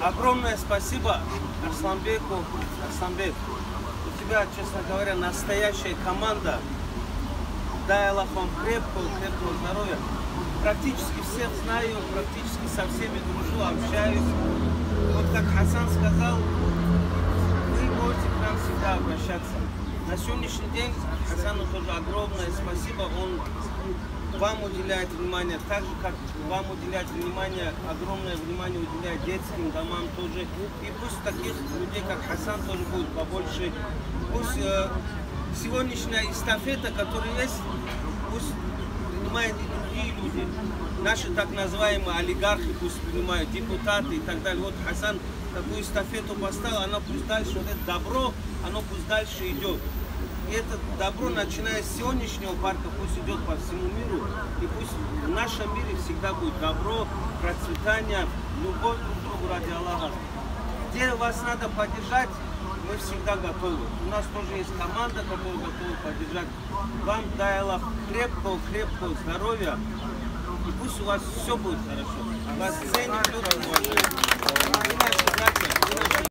Огромное спасибо Арсланбеку. Арсланбек, у тебя, честно говоря, настоящая команда. Дай Аллах вам крепкого, крепкого здоровья. Практически всех знаю, практически со всеми дружу, общаюсь. Вот как Хасан сказал, вы можете к нам всегда обращаться. На сегодняшний день Хасану тоже огромное спасибо. Он вам уделяет внимание, так же, как вам уделяет внимание, огромное внимание уделяет детским домам тоже. И пусть таких людей, как Хасан, тоже будет побольше. Пусть э, сегодняшняя эстафета, которая есть, пусть принимают и другие люди. Наши так называемые олигархи пусть принимают, депутаты и так далее. Вот Хасан такую эстафету поставил, она пусть дальше, вот это добро, оно пусть дальше идет. Это добро, начиная с сегодняшнего парка, пусть идет по всему миру. И пусть в нашем мире всегда будет добро, процветание, любовь друг к другу ради Аллаха. Где вас надо поддержать, мы всегда готовы. У нас тоже есть команда, которая готова поддержать. Вам дай Аллах крепкого-крепкого здоровья. И пусть у вас все будет хорошо. Вас ценят, любят.